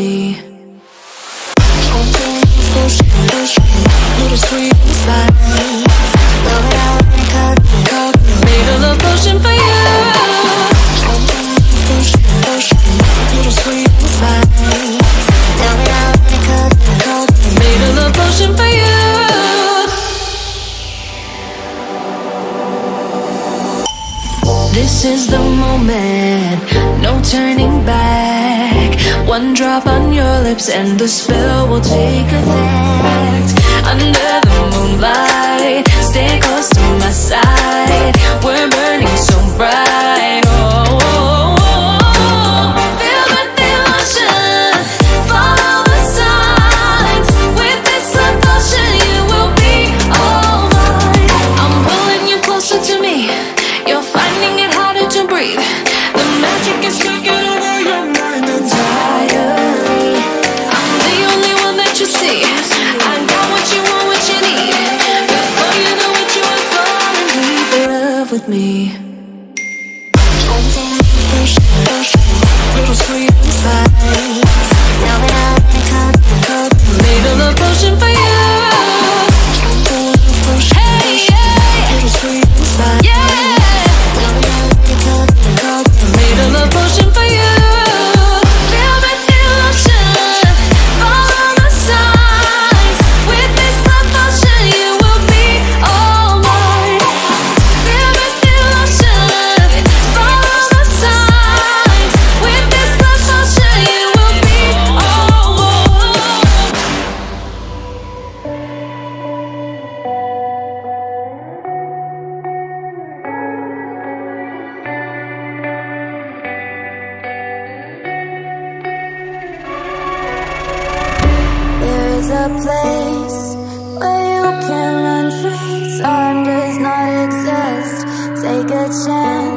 Me. Made a love potion for you. This is the moment, no turning back. One drop on your lips and the spell will take effect. Breathe. The magic is taking over your mind entirely. I'm the only one that you see. I got what you want, what you need. Before you know it, you are falling deep in love with me. Little sweet and a place where you can run free. Time does not exist. Take a chance.